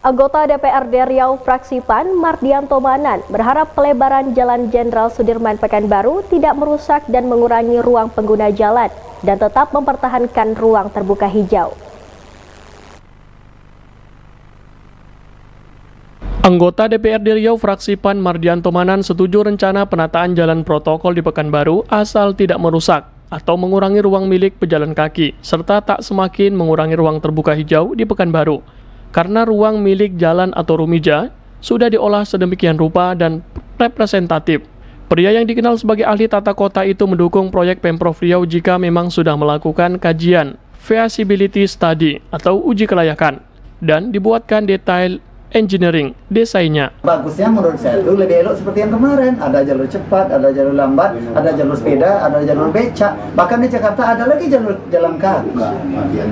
Anggota DPRD Riau fraksi PAN, Mardianto Manan, berharap pelebaran Jalan Jenderal Sudirman Pekanbaru tidak merusak dan mengurangi ruang pengguna jalan dan tetap mempertahankan ruang terbuka hijau. Anggota DPRD Riau fraksi PAN Mardianto Manan setuju rencana penataan jalan protokol di Pekanbaru asal tidak merusak atau mengurangi ruang milik pejalan kaki, serta tak semakin mengurangi ruang terbuka hijau di Pekanbaru karena ruang milik jalan atau rumija sudah diolah sedemikian rupa dan representatif. Pria yang dikenal sebagai ahli tata kota itu mendukung proyek Pemprov Riau jika memang sudah melakukan kajian feasibility study atau uji kelayakan dan dibuatkan detail engineering desainnya. Bagusnya menurut saya itu lebih elok seperti yang kemarin. Ada jalur cepat, ada jalur lambat, ada jalur sepeda, ada jalur becak. Bahkan di Jakarta ada lagi jalur jalan kaki.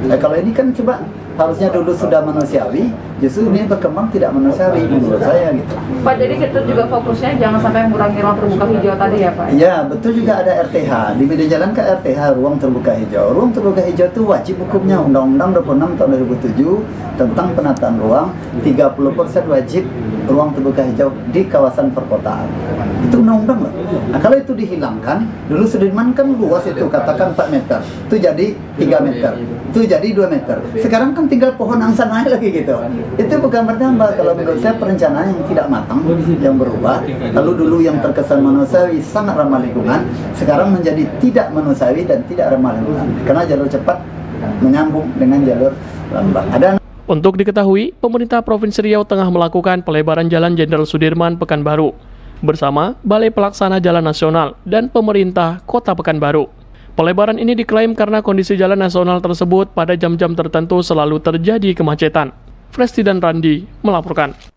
Nah, kalau ini kan coba harusnya dulu sudah manusiawi, justru ini berkembang tidak manusiawi menurut saya gitu. Pak, jadi kita juga fokusnya jangan sampai mengurangi ruang terbuka hijau tadi ya Pak? Iya, betul juga ada RTH. Di media jalan ke RTH, ruang terbuka hijau. Ruang terbuka hijau itu wajib hukumnya Undang-Undang 26 tahun 2007 tentang penataan ruang, 30% wajib ruang terbuka hijau di kawasan perkotaan. Itu undang-undang loh. Nah, kalau itu dihilangkan, dulu Sudirman kan luas itu, katakan 4 meter. Itu jadi 3 meter. Itu jadi 2 meter. Sekarang kan tinggal pohon angsa naik lagi gitu. Itu bukan bertambah kalau menurut saya perencanaan yang tidak matang, yang berubah. Lalu dulu yang terkesan manusiawi sangat ramah lingkungan, sekarang menjadi tidak manusiawi dan tidak ramah lingkungan. Karena jalur cepat menyambung dengan jalur lambat. Ada untuk diketahui, pemerintah Provinsi Riau tengah melakukan pelebaran Jalan Jenderal Sudirman Pekanbaru bersama Balai Pelaksana Jalan Nasional dan pemerintah Kota Pekanbaru. Pelebaran ini diklaim karena kondisi jalan nasional tersebut pada jam-jam tertentu selalu terjadi kemacetan. Fresti dan Randi melaporkan.